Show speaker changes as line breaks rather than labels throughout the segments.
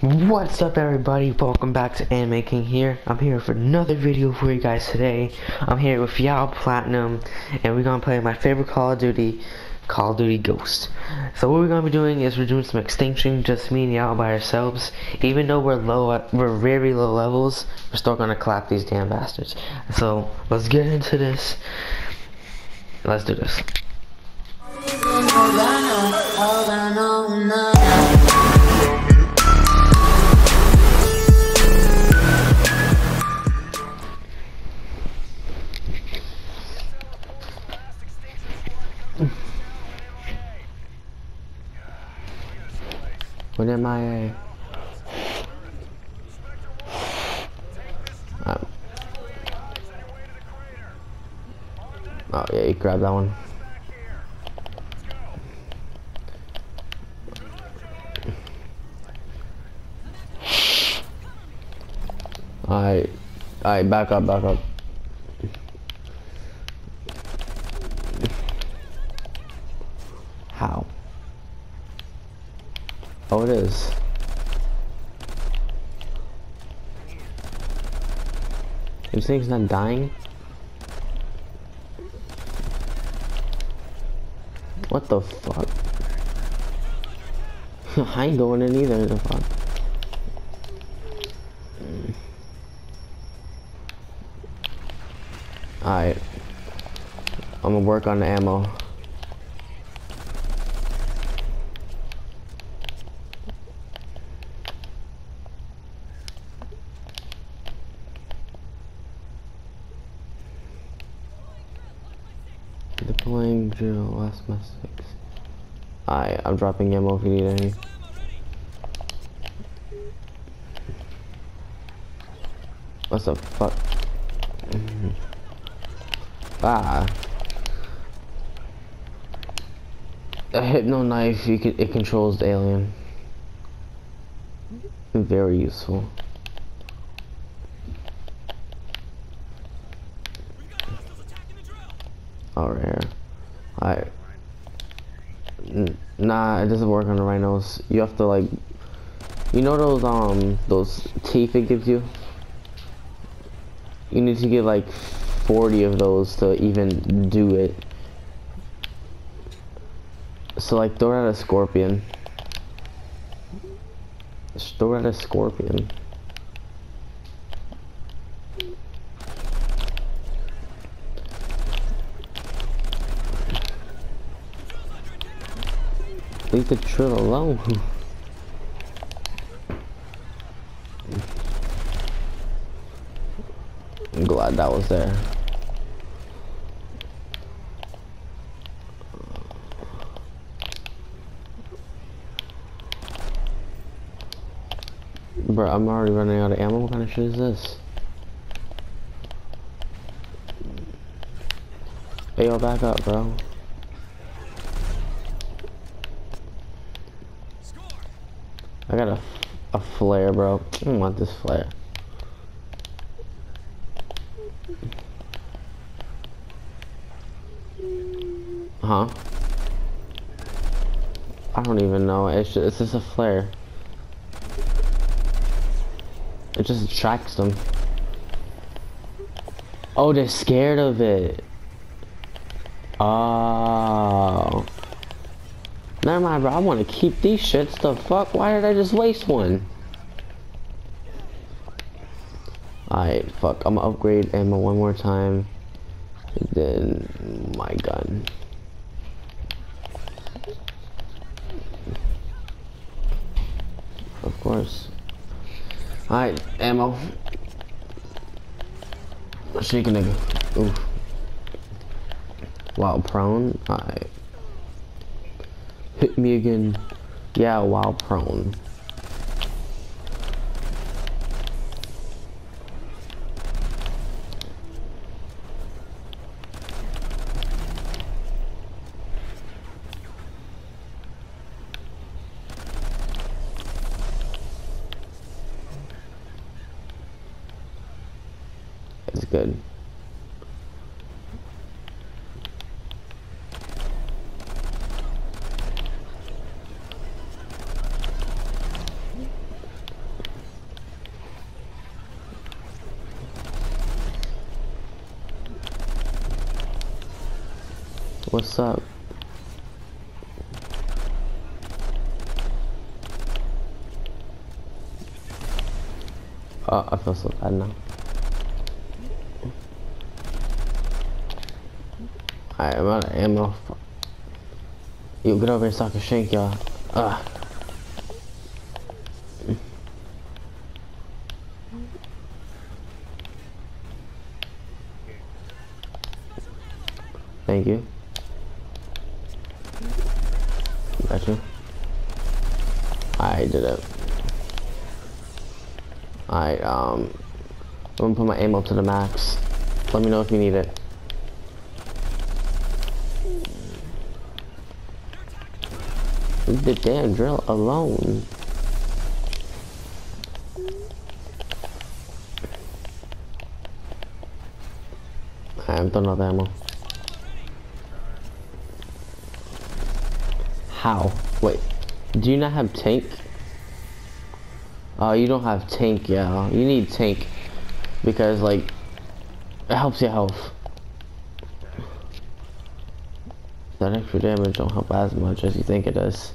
What's up everybody, welcome back to Anime King here. I'm here for another video for you guys today. I'm here with Yao Platinum and we're gonna play my favorite Call of Duty, Call of Duty Ghost. So what we're gonna be doing is we're doing some extinction, just me and Yao by ourselves. Even though we're low, we're very low levels, we're still gonna clap these damn bastards. So let's get into this. Let's do this. What am I? Um, oh yeah, you grab that one. Alright, alright, back up, back up. How? Oh, it is. Think he's not dying? What the fuck? I ain't going in either, the fuck. Alright. I'm gonna work on the ammo. Last my six. Alright, I'm dropping ammo if you need any. What's the fuck? Ah. A hypno knife, you can, it controls the alien. Very useful. Here. Alright. Nah, it doesn't work on the rhinos. You have to like, you know those um those teeth it gives you. You need to get like 40 of those to even do it. So like throw out a scorpion. Just throw out a scorpion. The drill alone. I'm glad that was there. Bro, I'm already running out of ammo. What kind of shit is this? Hey, yo, back up, bro. I got a, a flare, bro. I don't want this flare. Huh? I don't even know. It's just, it's just a flare. It just attracts them. Oh, they're scared of it. Oh. Never mind, bro. I want to keep these shits. The fuck? Why did I just waste one? Alright, fuck. I'm gonna upgrade ammo one more time. And then my gun. Of course. Alright, ammo. Shake nigga. Ooh. While prone. Alright. Again. Yeah, while prone. It's good. What's up? Oh, I feel so bad now. I'm out of ammo. You get over here so I can shank y'all. Ugh. Thank you. Got you. I did it. Alright, um, I'm gonna put my ammo to the max. Let me know if you need it. Leave the damn drill alone. I'm done with ammo. How? Wait, do you not have tank? Oh, you don't have tank, yeah. You need tank because like it helps your health. That extra damage don't help as much as you think it does.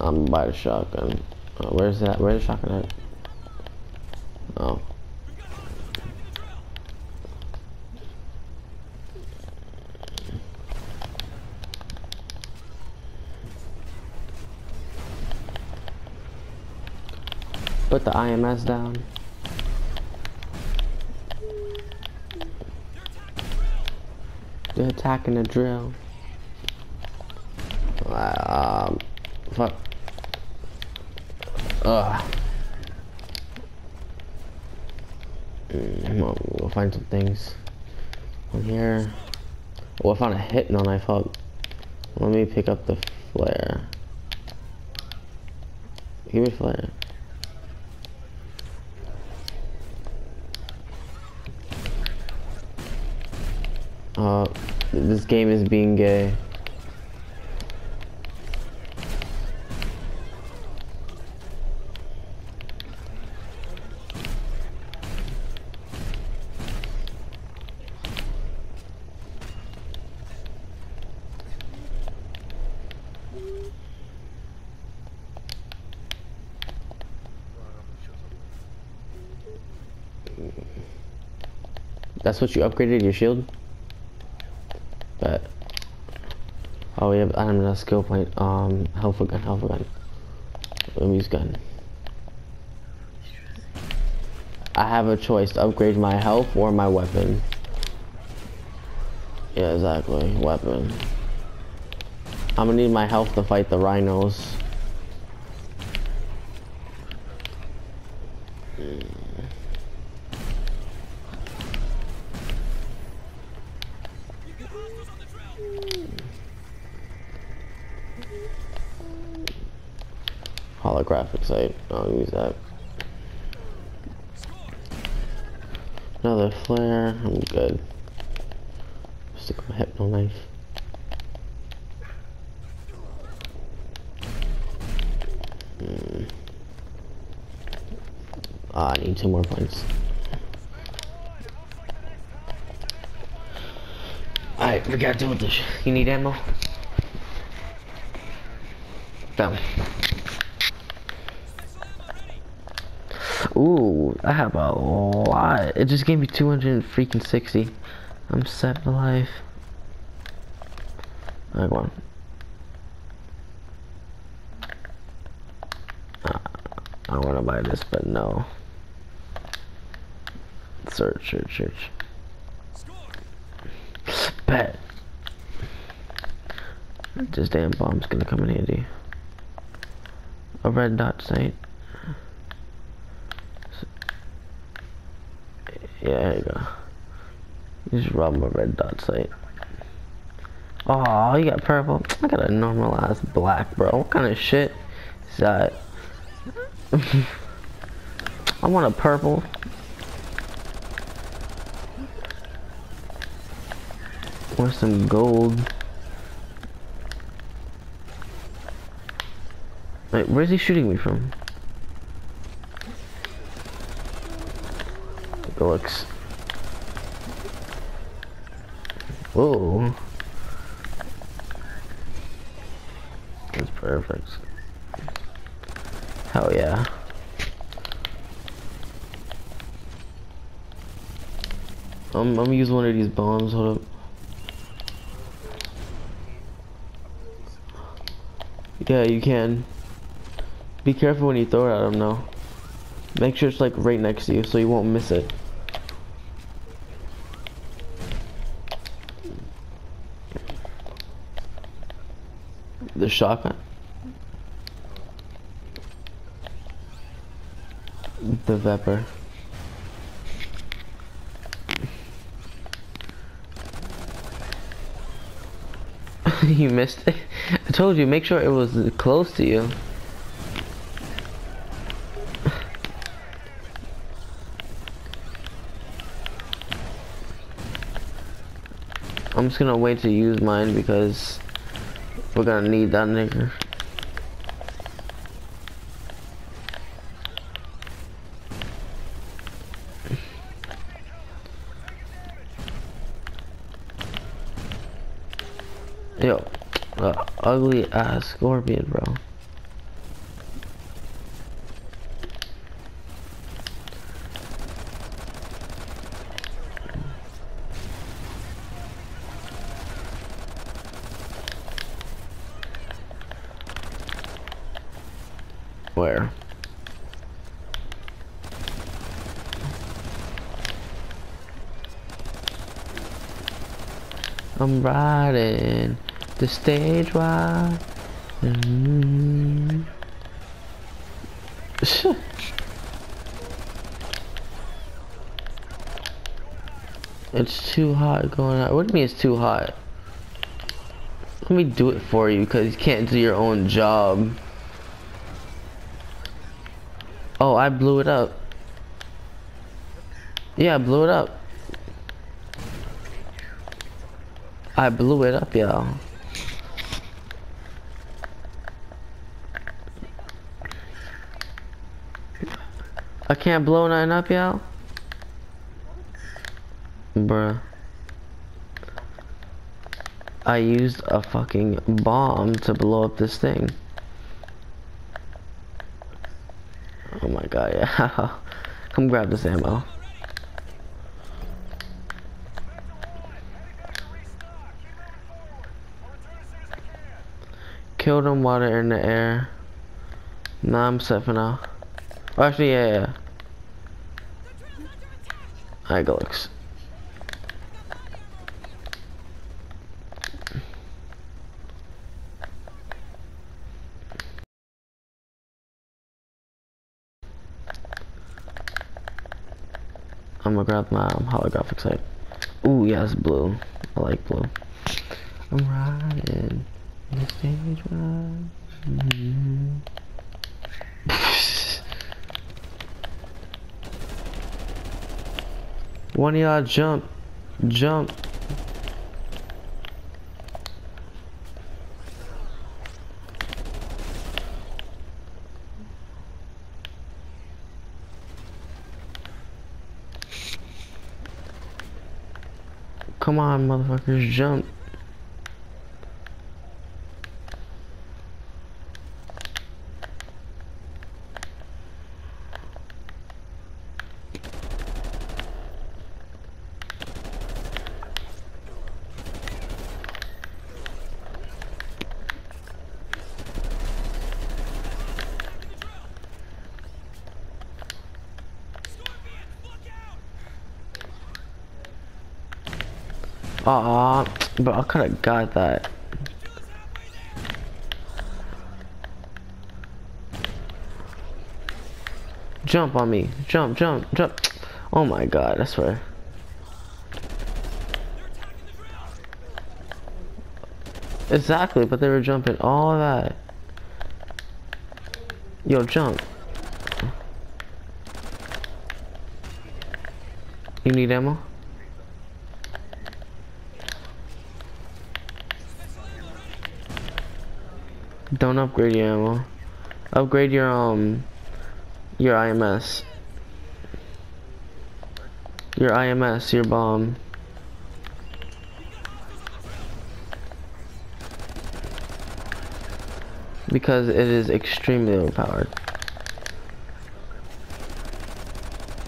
I'm by the shotgun. Uh, where's that? Where's the shotgun at? Put the IMS down. They're attacking the drill. Um, fuck. Ugh. Mm, we'll find some things. On here. Oh, I found a hypno knife up. Let me pick up the flare. Give me flare. Uh, this game is being gay. That's what you upgraded your shield? But oh, we know skill point. Um, health gun, health gun. Let me use gun. I have a choice to upgrade my health or my weapon. Yeah, exactly. Weapon. I'm gonna need my health to fight the rhinos. Holographic sight. I'll use that. Another flare. I'm good. Stick my hypno knife. Hmm. Ah, I need two more points. Alright, we gotta deal with this. You need ammo? Done. Ooh, I have a lot. It just gave me 200 freaking 60. I'm set for life. I want. Uh, I want to buy this, but no. Search, search, search. Bet. This damn bomb's gonna come in handy. A red dot sight. Yeah, there you go. You just rob my red dot sight. Oh, you got purple. I got a normalized black, bro. What kind of shit is that? I want a purple. Want some gold. Wait, where's he shooting me from? It looks Whoa. That's perfect. Hell yeah. I'm, I'm gonna use one of these bombs, hold up. Yeah, you can. Be careful when you throw it at him, though. Make sure it's like right next to you so you won't miss it. Shotgun. The Vapor. you missed it. I told you, make sure it was close to you. I'm just gonna wait to use mine because we're gonna need that nigger. Yo, uh, ugly ass scorpion, bro. Where? I'm riding the stage ride. Mm. it's too hot going on. What do you mean it's too hot? Let me do it for you because you can't do your own job. Oh, I blew it up. Yeah, I blew it up. I blew it up, y'all. I can't blow nothing up, y'all. Bruh. I used a fucking bomb to blow up this thing. Oh my Come grab this ammo. Kill them while they're in the air. Nah, I'm set for now. Oh, actually, yeah, yeah. Alright, Gulix. I'm gonna grab my um, holographic sight. Ooh, it's blue. I like blue. I'm riding the stage ride. Mm -hmm. One y'all jump. Jump. Come on, motherfuckers, jump. But I could have got that. Jump on me. Jump, jump, jump. Oh my god, I swear. Exactly, but they were jumping all that. Yo, jump. You need ammo? Don't upgrade your ammo. Upgrade your um your IMS. Your IMS, your bomb. Because it is extremely overpowered.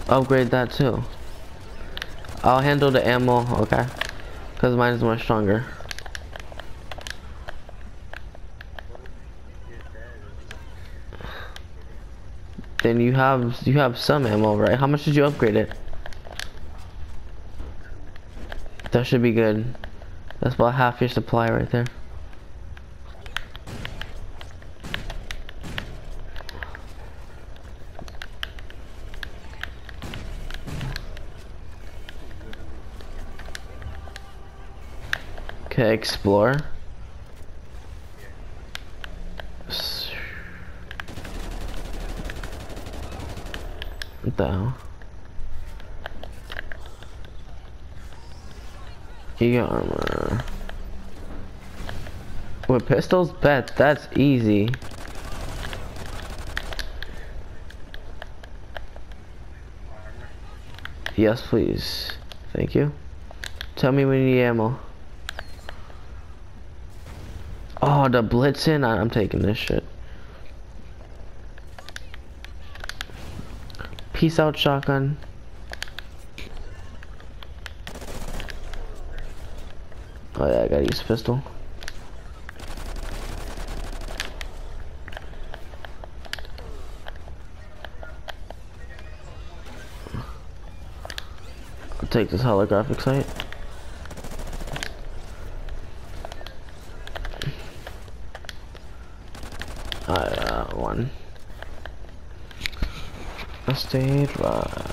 Upgrade that too. I'll handle the ammo, okay? Because mine is much stronger. Then you have you have some ammo, right? How much did you upgrade it? That should be good. That's about half your supply right there. Okay, explore. What the hell? Key armor. With pistols, bet that's easy. Yes, please. Thank you. Tell me when you need ammo. Oh, the Blitzen? I'm taking this shit. Peace out, shotgun. Oh yeah, I gotta use pistol. I'll take this holographic sight. I uh, one. Right.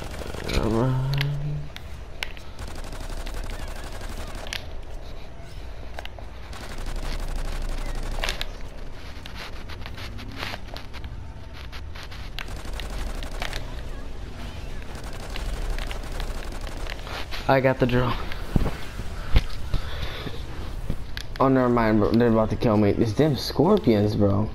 I got the drill. Oh, never mind, bro. They're about to kill me. These damn scorpions, bro.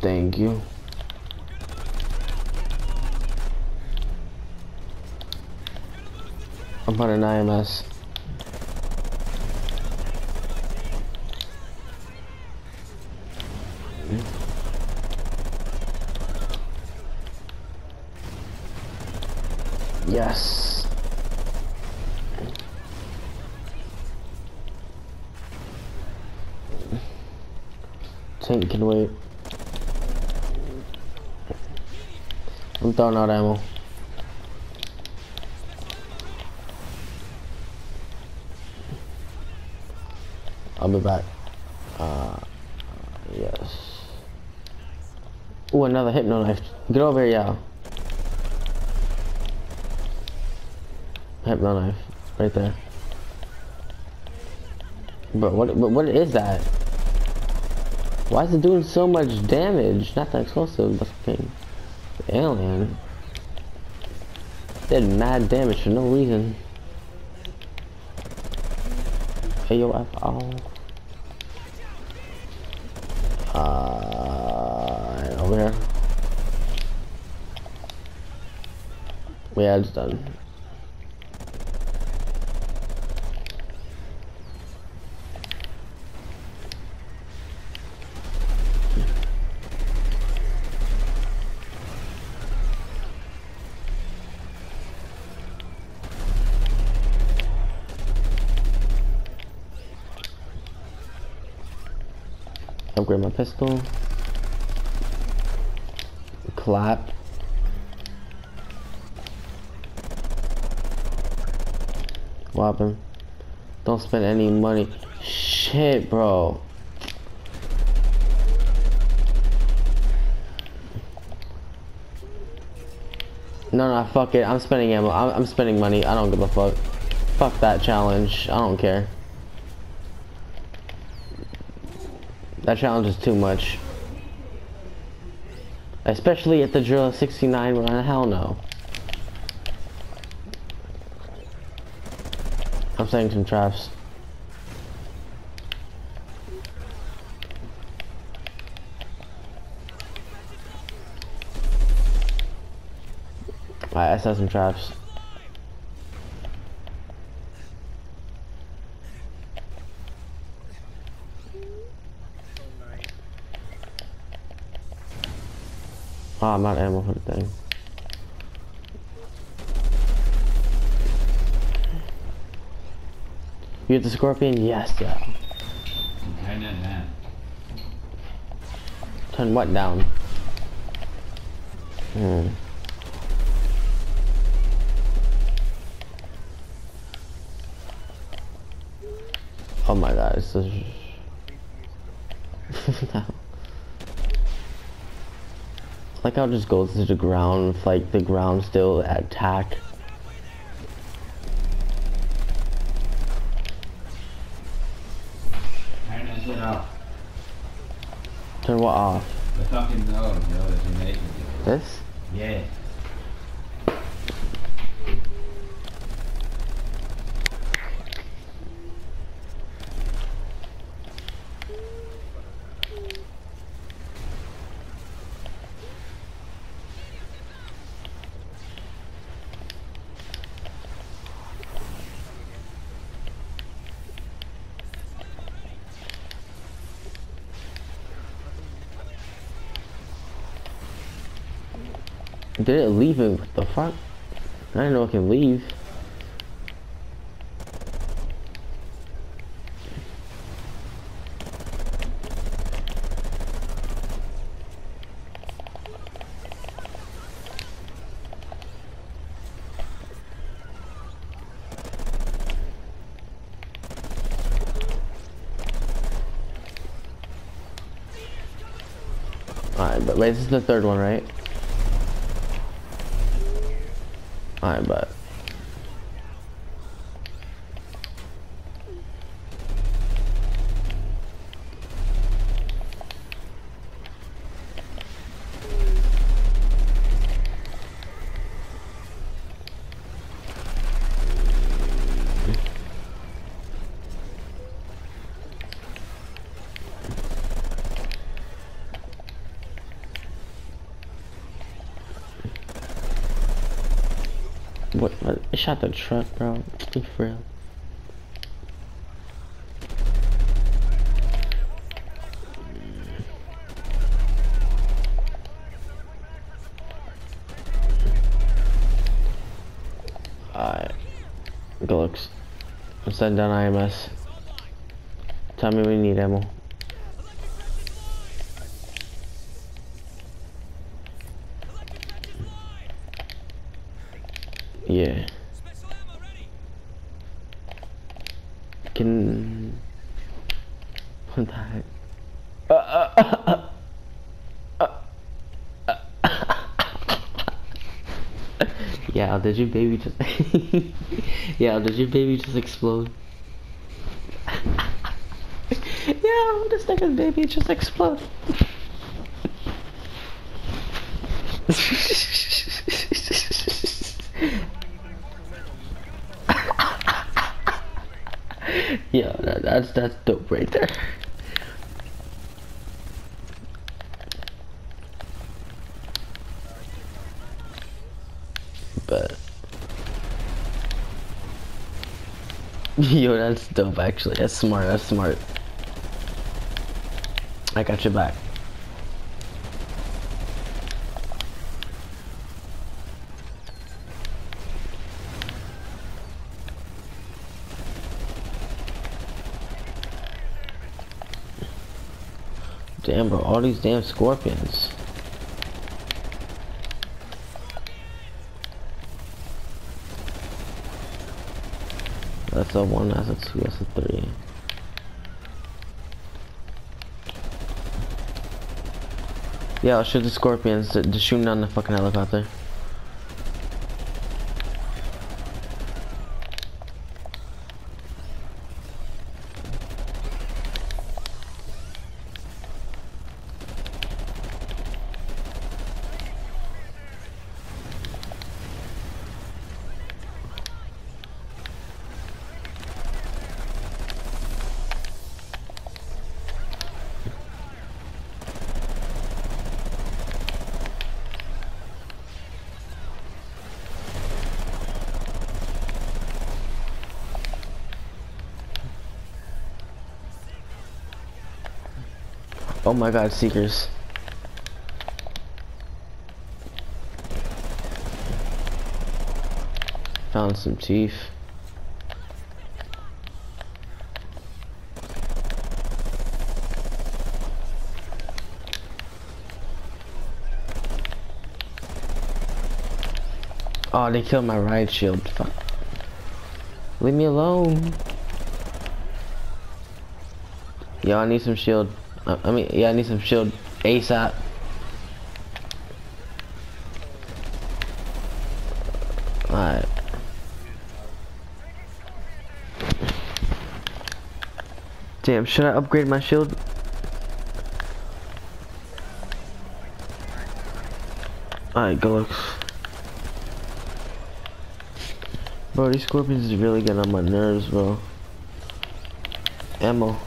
Thank you. I'm on IMS. Yes. Tank can wait. I'm throwing out ammo. I'll be back. Uh, yes. Ooh, another hypno knife. Get over here, y'all. Hypno knife, right there. But what? But what is that? Why is it doing so much damage? Not that explosive, but fucking alien. Did mad damage for no reason. AOFO. Uh, over here. Yeah, it's done. Upgrade my pistol. Clap. Happened? Don't spend any money. Shit, bro. No, no, fuck it. I'm spending ammo. I'm, I'm spending money. I don't give a fuck. Fuck that challenge. I don't care. That challenge is too much. Especially at the drill 69 run. Hell no. I'm setting some traps. Alright, I set some traps. Oh, I'm out of ammo for the thing. You get the scorpion? Yes, yeah.
Turn that down.
Turn what down? Hmm. Oh my god, it's so... no. Like how it just goes to the ground with like the ground still attack.
Turn that shit off.
Turn what off?
The fucking nose, yo, that's amazing.
This?
Yeah.
Did it leave me? What the fuck? I didn't know it can leave. Alright, but this is the third one, right? Alright, but. What, what? I shot the truck, bro. Be for real. Alright. Good. I'm setting down IMS. Tell me we need ammo. Yeah. Can. Heck? Uh, uh, uh, yeah, did your baby just. yeah, did your baby just explode? yeah, this nigga's baby just exploded. yeah, that, that's dope right there. But yo, that's dope. Actually, that's smart. That's smart. I got your back. Bro, all these damn scorpions. That's a one, that's a two, that's a three. Yeah, I'll shoot the scorpions. Just shooting down the fucking helicopter. Oh my god, seekers. Found some teeth. Oh, they killed my riot shield. Fuck. Leave me alone. Y'all need some shield. I mean, yeah, I need some shield ASAP. Alright. Damn, should I upgrade my shield? Alright, go look. Bro, these scorpions is really getting on my nerves, bro. Ammo.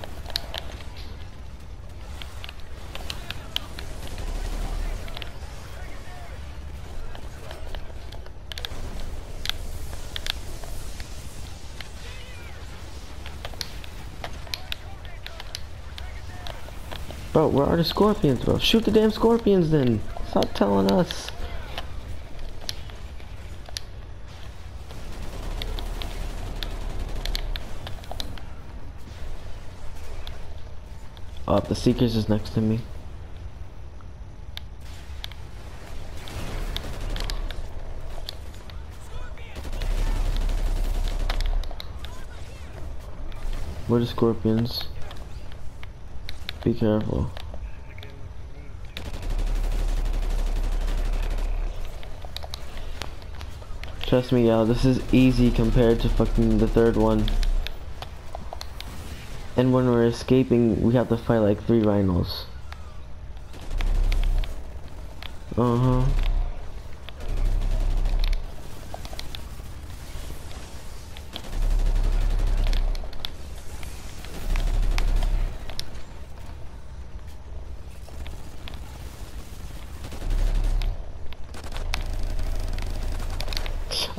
Bro, where are the scorpions, bro? Shoot the damn scorpions then. Stop telling us. Oh, the Seekers is next to me. Where the scorpions? Be careful. Trust me, y'all, this is easy compared to fucking the third one. And when we're escaping, we have to fight like three rhinos. Uh-huh.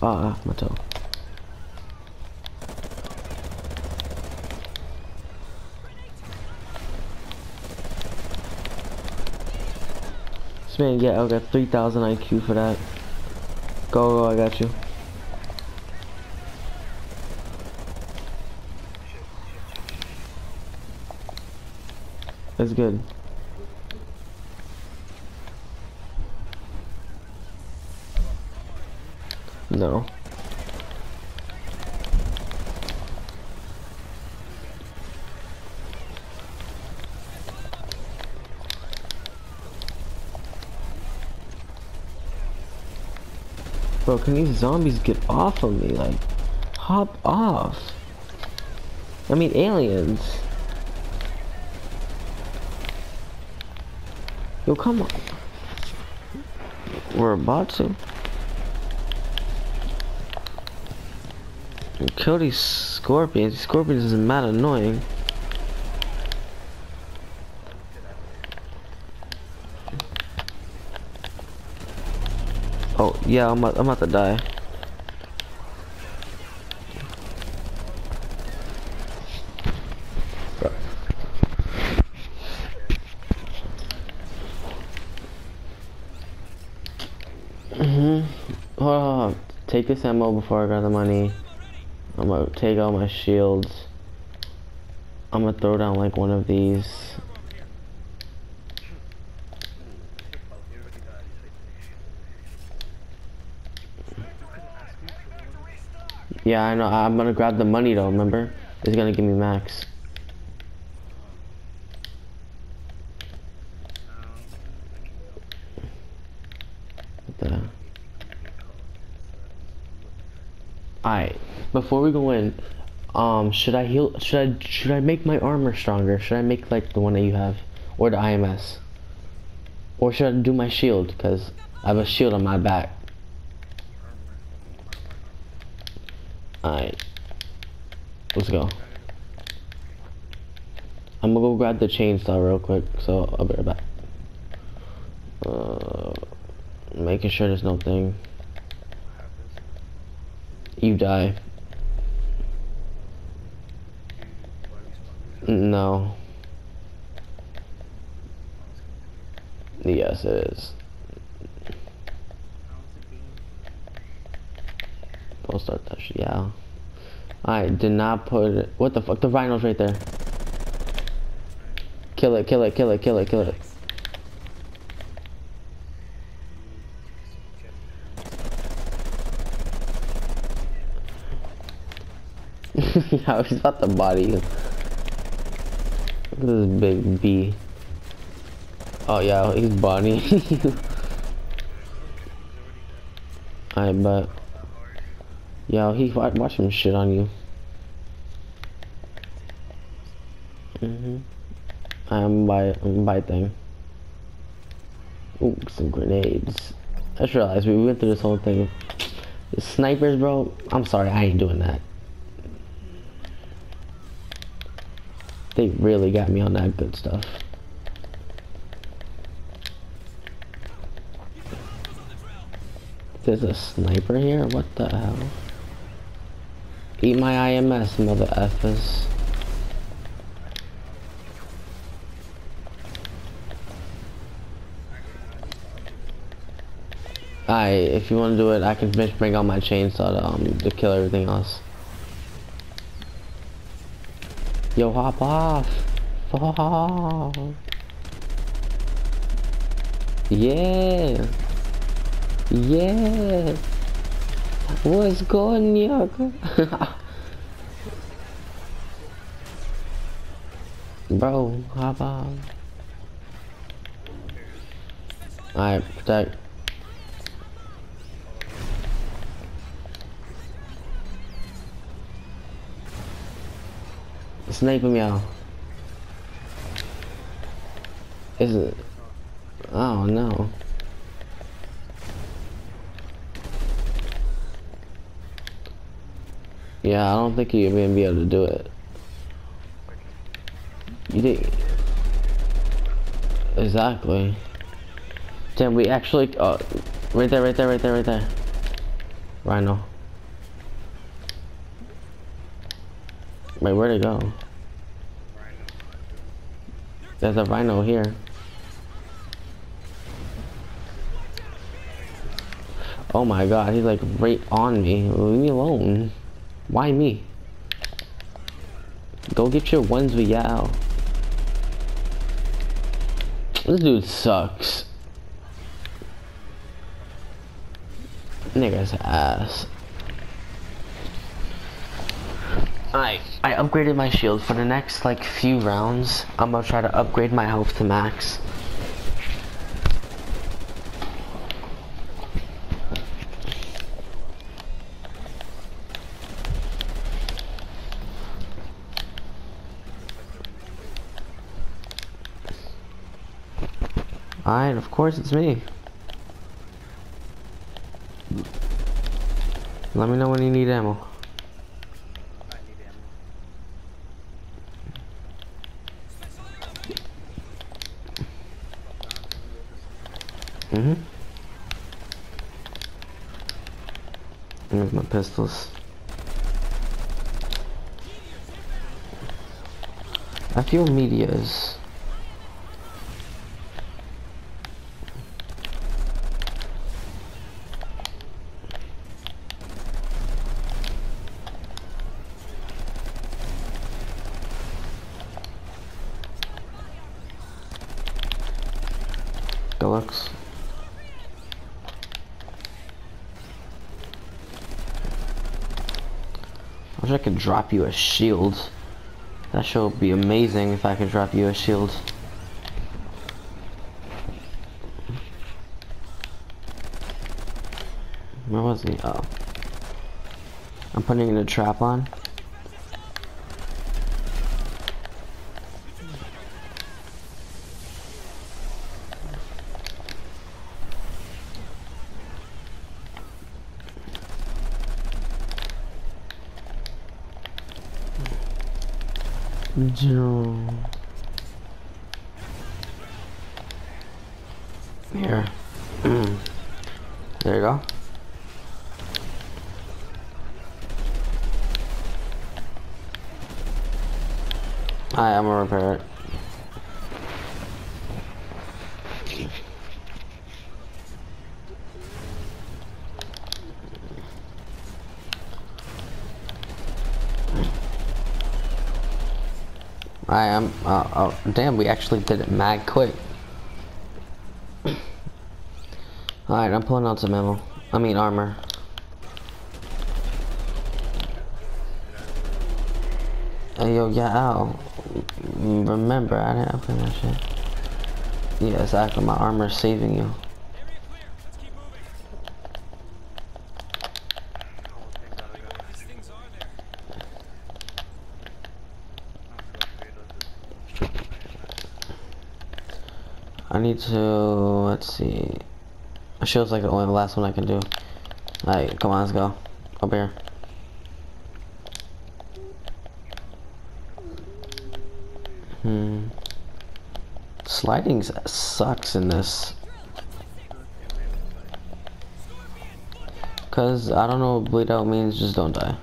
Ah, my toe. This man, yeah, I got 3,000 IQ for that. Go, go, I got you. That's good. No. Bro, can these zombies get off of me? Like, hop off. I mean, aliens. Yo, come on. We're about to. Kill these scorpions. Scorpions is mad annoying. Oh, yeah, I'm about, I'm about to die. Mm hmm on. Take this ammo before I got the money. I'm gonna take all my shields. I'm gonna throw down like one of these. Yeah, I know. I'm gonna grab the money though, remember? It's gonna give me max. Alright, before we go in, um, should I heal, should I, should I make my armor stronger? Should I make like the one that you have? Or the IMS? Or should I do my shield? Cause I have a shield on my back. Alright. Let's go. I'm gonna go grab the chainsaw real quick, so I'll be right back. Uh, making sure there's no thing. You die. No. Yes, it is. Start that uh, shit. Yeah. I did not put it. What the fuck? The rhino's right there. Kill it, kill it, kill it, kill it, kill it. I was about to body you. Look at this big bee. Oh yeah, he's bodying you. I bet. Yo, he wa- watch him shit on you. Mhm. I'm by I'm by thing. Ooh, some grenades. I just realized we went through this whole thing. The snipers, bro. I'm sorry, I ain't doing that. They really got me on that good stuff. There's a sniper here? What the hell? Eat my IMS, mother effers. I, if you want to do it, I can just bring out my chainsaw to, um, to kill everything else. Yo, hop off! Fall! Yeah! Yeah! What's going on? Bro, hop off. Alright, protect. Snipe him, y'all. Is it? Oh no. Yeah, I don't think you're gonna be able to do it. You think? Exactly. Damn, we actually. Oh, right there, right there, right there, right there. Rhino. Wait, where'd it go? There's a rhino here. Oh my god, he's like right on me. Leave me alone. Why me? Go get your ones with Yao. This dude sucks. Nigga's ass. I I upgraded my shield for the next like few rounds. I'm gonna try to upgrade my health to max. Alright, of course it's me. Let me know when you need ammo. Mm-hmm. Here's my pistols. I feel medias. I wish I could drop you a shield. That show would be amazing if I could drop you a shield. Where was he? Oh. I'm putting in a trap on. Joe. Here. Mm. there you go. Alright, I'm gonna repair it. I am. Uh, oh, damn, we actually did it mad quick. Alright, I'm pulling out some ammo. I mean armor. Hey yo, yeah, ow. Remember, I didn't open that shit. Yeah, exactly. My armor saving you. Need to, let's see. Shield's like the only the last one I can do. Alright, come on, let's go. Up here. Hmm. Sliding sucks in this. Cause I don't know what bleed out means, just don't die.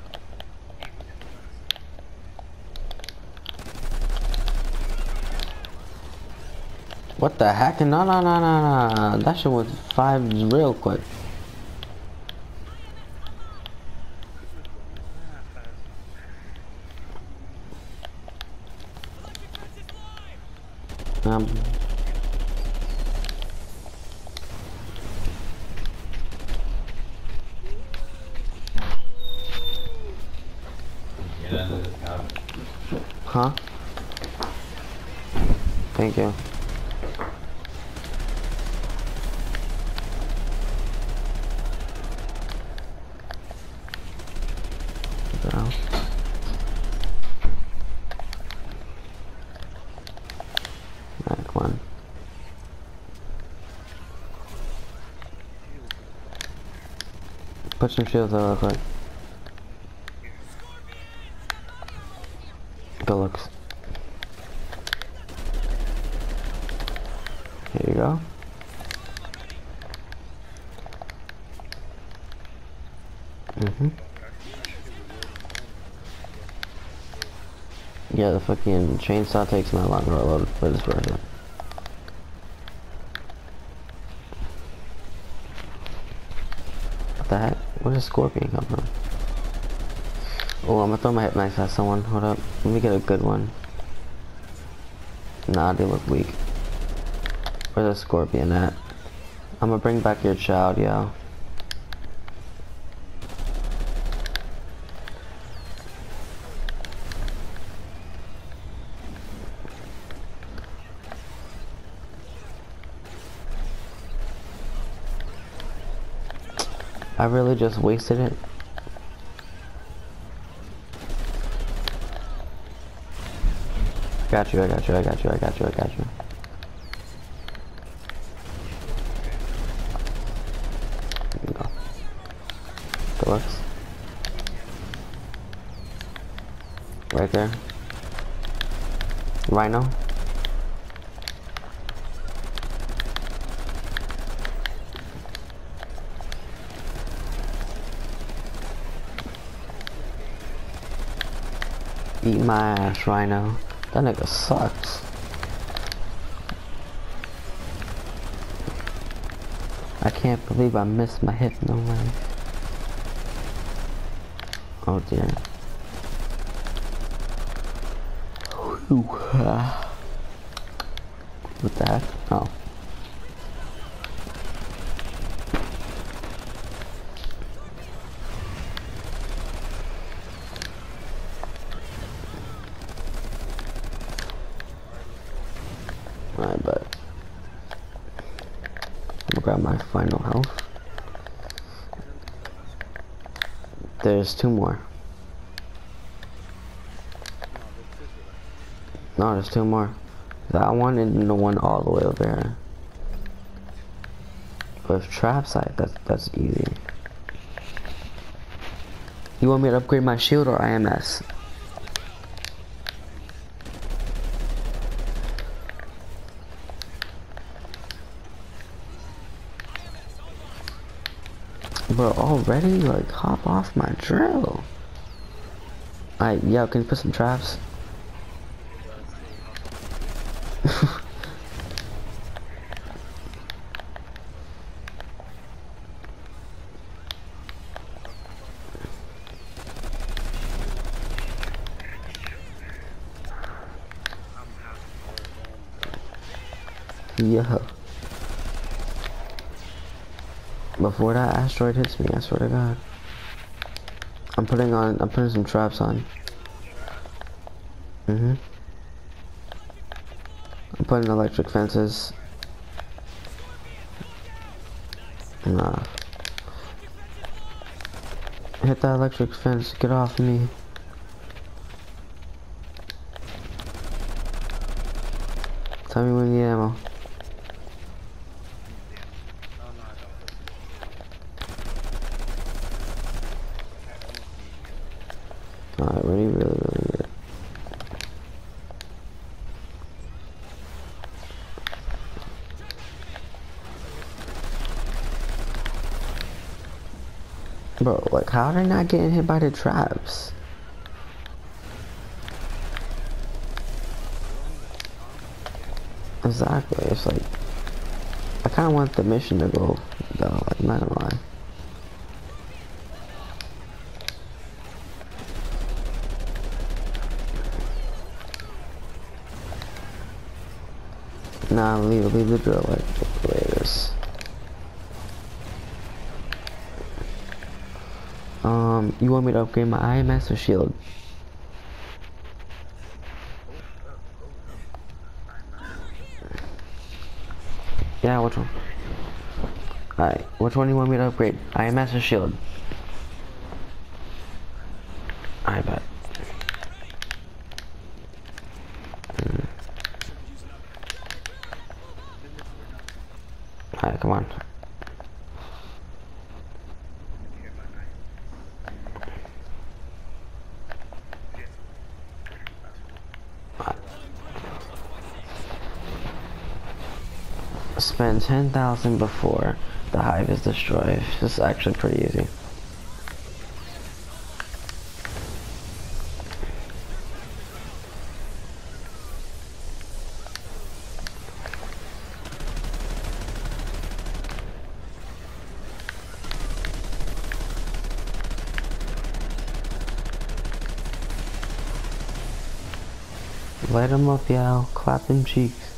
What the heck? No, no, no, no, no. That shit was five real quick. Um.
Get under the couch.
Huh? Thank you. Go. Alright, come on. Put some shields on real quick. Good looks. Here you go. Mhm. Yeah, the fucking chainsaw takes not long reload, but it's worth it. What the does Scorpion come from? Oh, I'm gonna throw my knife at someone. Hold up. Let me get a good one. Nah, they look weak. Where's the Scorpion at? I'm gonna bring back your child, yo. I really just wasted it. Got you, I got you, I got you, I got you, I got you. There you go. Right there. Rhino. Eat my ass, right now. That nigga sucks. I can't believe I missed my hit, no way. Oh dear. Ah. What the heck? Oh. Alright, but I'm gonna grab my final health. There's two more. No, there's two more. That one and the one all the way over there. With trap site, that's that's easy. You want me to upgrade my shield or IMS? Bro, already? Like, hop off my drill. Alright, yo, can you put some traps? yeah. Before that asteroid hits me, I swear to God. I'm putting on, I'm putting some traps on. Mm-hmm. I'm putting electric fences. Nah. Hit that electric fence, get off me. Tell me when you need ammo. Alright, really, really, really need it. Bro, like, how are they not getting hit by the traps? Exactly, it's like, I kind of want the mission to go, though, like, not gonna lie. Nah, leave, leave the drill like the way it is. Um, you want me to upgrade my IMS or shield? Yeah, which one? Alright, which one do you want me to upgrade? IMS or shield? I bet. Hmm. Alright, come on. Spend 10,000 before the hive is destroyed. This is actually pretty easy. Light 'em up, y'all. Clap them cheeks.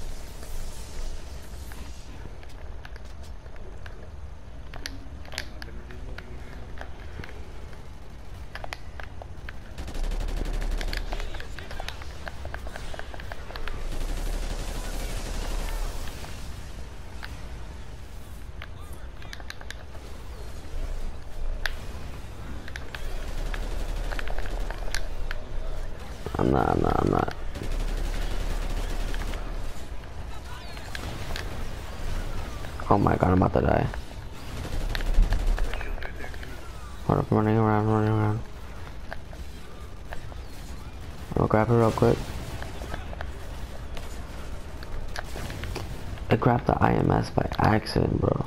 I'm I'm not. Oh my god, I'm about to die. Hold up, running around, running around. I'll grab it real quick. I grabbed the IMS by accident, bro.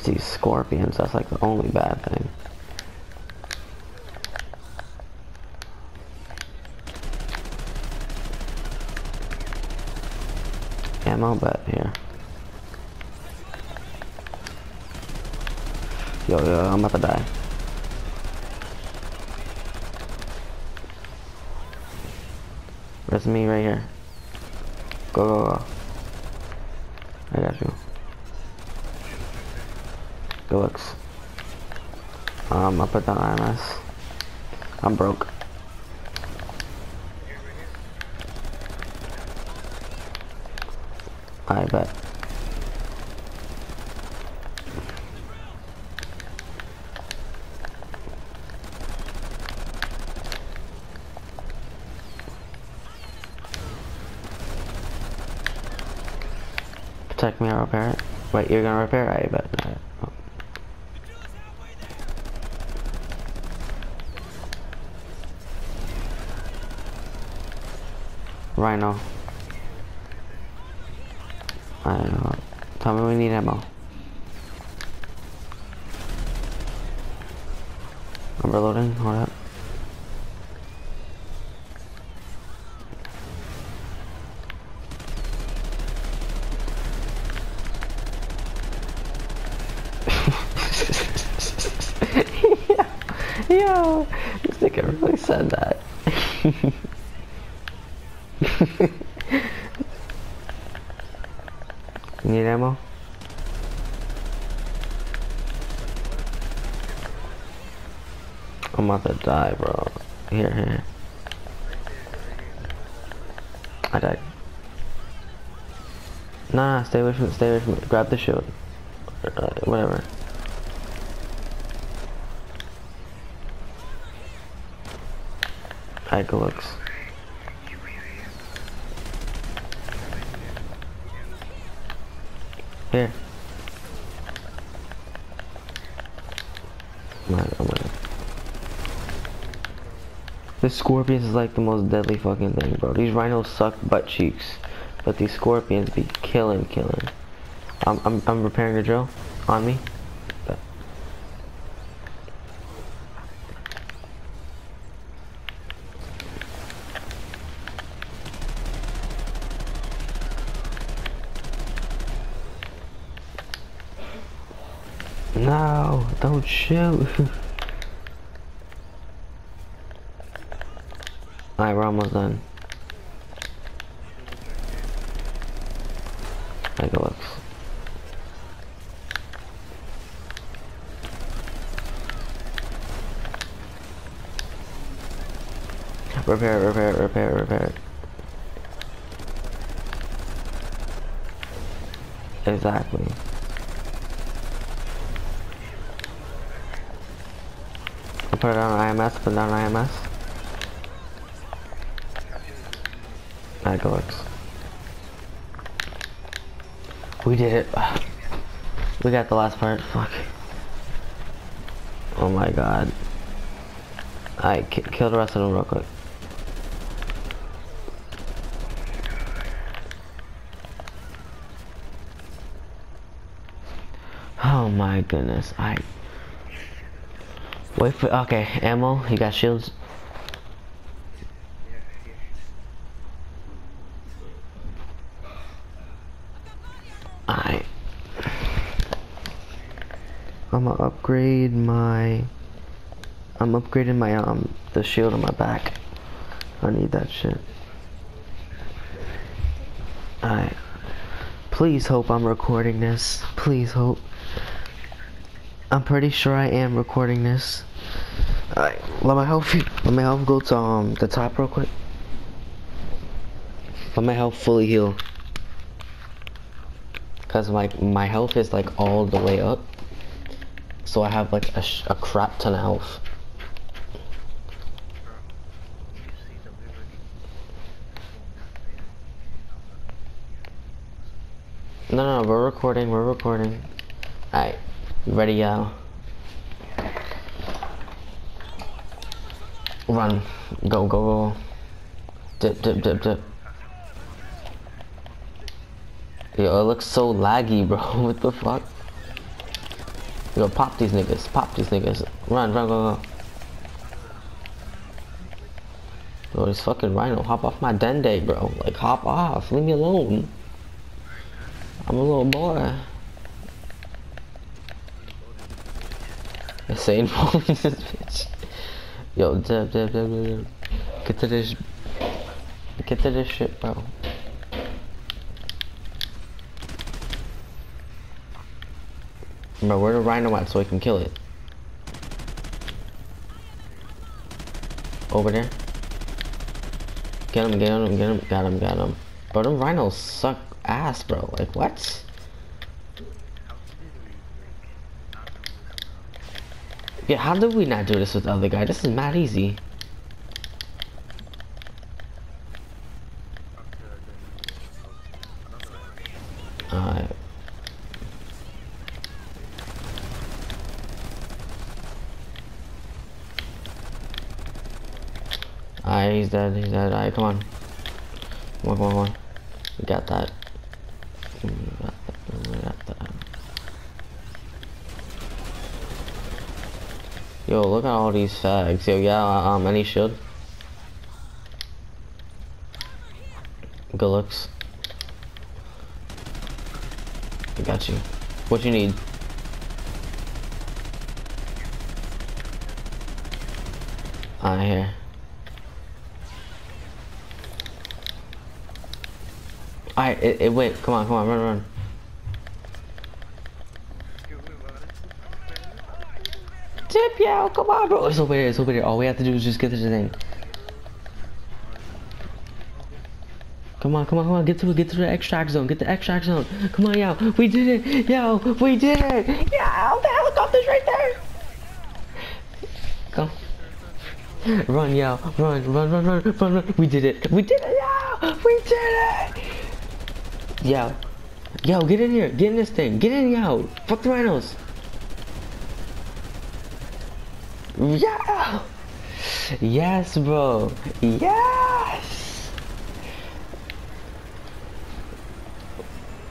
It's these scorpions, that's like the only bad thing. Ammo, but here. Yo, yo, I'm about to die. That's me right here. Go, go, go. I got you. Good looks. Um, I put down IMS. I'm broke. I bet. Protect me, I'll repair it. Wait, you're gonna repair it? I bet. Oh. I know. Tell me we need ammo. I'm reloading, hold up. really said that. Need ammo? I'm about to die, bro. Here, here. I died. Nah, stay away from it, stay away from it. Grab the shield. Uh, whatever. Alright, looks. Here. I'm gonna, I'm gonna. This scorpions is like the most deadly fucking thing, bro. These rhinos suck butt cheeks, but these scorpions be killing, killing. I'm, I'm, I'm repairing the drill on me. No, don't shoot. Alright, we're almost done. Take a look. Repair, repair, repair, repair. Exactly. Put it on IMS, put it on IMS. Works. We did it. We got the last part. Fuck. Oh my god. I kill the rest of them real quick. Oh my goodness. I Wait for, okay, ammo, you got shields? I. I'm gonna upgrade my, I'm upgrading my, um, the shield on my back. I need that shit. I. Please hope I'm recording this. Please hope. I'm pretty sure I am recording this. Alright, let my health let my health go to um the top real quick. Let my health fully heal. Cause like my health is like all the way up. So I have like a, a crap ton of health. No, no, we're recording, we're recording. Alright. Ready, y'all? Run. Go, go, go. Dip, dip, dip, dip. Yo, it looks so laggy, bro. what the fuck? Yo, pop these niggas. Pop these niggas. Run, run, go, go. Yo, this fucking rhino. Hop off my dende, bro. Like, hop off. Leave me alone. I'm a little boy. Insane this bitch. Yo, dab, dab, dab, dab, Get to this. Get to this shit, bro. Bro, where the rhino at so I can kill it? Over there. Get him, get him, get him, got him, got him. Bro, them rhinos suck ass, bro. Like, what? Yeah, how did we not do this with the other guy? This is mad easy. Alright. Alright, he's dead, he's dead. Alright, come on. Come on, come on, come on. We got that. We got that. We got that. Yo, look at all these fags. Yo, yeah, um, any shield? Good looks. I got you. What you need? I here. Alright, it, it went. Come on, come on, run, run. Tip, yeah, come on, bro. It's over there, it's over there. All we have to do is just get to the thing. Come on, come on, come on, get it, get to the extract zone, get the extract zone. Come on, yo, we did it, yo, we did it. Yo, the helicopter's right there. Go. Run, yo, run, run, run, run, run, run. We did it, we did it, yo, we did it. Yo, yo, get in here, get in this thing, get in, yo. Fuck the rhinos. Yeah. Yes, bro. Yes.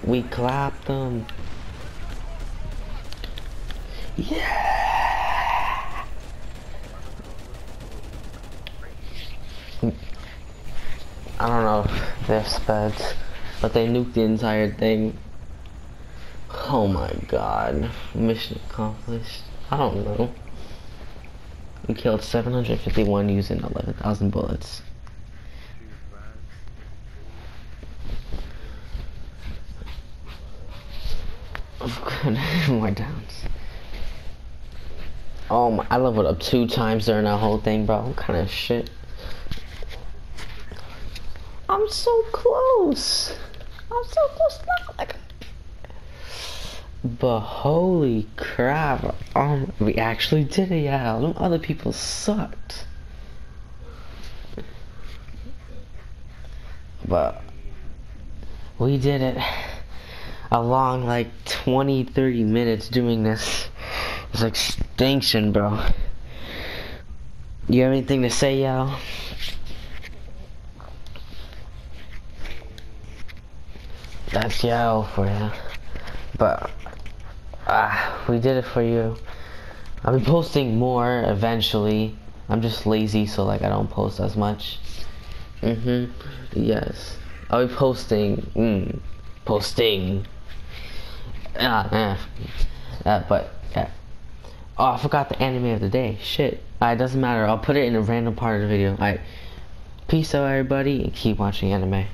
We clapped them. Yeah. I don't know if they're speds, but they nuked the entire thing. Oh my god. Mission accomplished. I don't know. We killed 751 using 11,000 bullets. Oh god, more downs. Oh my, I leveled up two times during that whole thing, bro. What kind of shit? I'm so close. I'm so close. Not like but holy crap, um, we actually did it, yeah. Them other people sucked. But we did it a long like 20, 30 minutes doing this. It's extinction, bro. You have anything to say, y'all? That's Yao for you. But Ah, we did it for you. I'll be posting more eventually. I'm just lazy, so like I don't post as much. Mhm. Yes. I'll be posting. Mm, posting. Ah, eh. Uh, but yeah. Oh, I forgot the anime of the day. Shit. Uh, it doesn't matter. I'll put it in a random part of the video. Alright. Peace out, everybody, and keep watching anime.